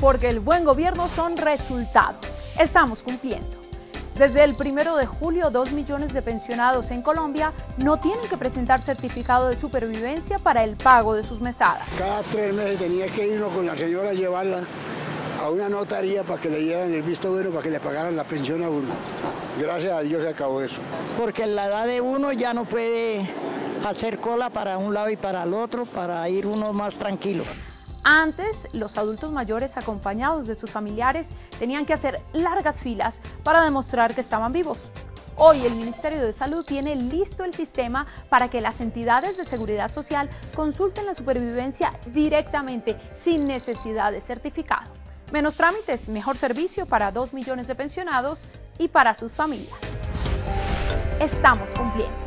porque el buen gobierno son resultados. Estamos cumpliendo. Desde el primero de julio, dos millones de pensionados en Colombia no tienen que presentar certificado de supervivencia para el pago de sus mesadas. Cada tres meses tenía que irnos con la señora a llevarla a una notaría para que le dieran el visto bueno, para que le pagaran la pensión a uno. Gracias a Dios se acabó eso. Porque en la edad de uno ya no puede hacer cola para un lado y para el otro, para ir uno más tranquilo. Antes, los adultos mayores acompañados de sus familiares tenían que hacer largas filas para demostrar que estaban vivos. Hoy el Ministerio de Salud tiene listo el sistema para que las entidades de seguridad social consulten la supervivencia directamente sin necesidad de certificado. Menos trámites, mejor servicio para dos millones de pensionados y para sus familias. Estamos cumpliendo.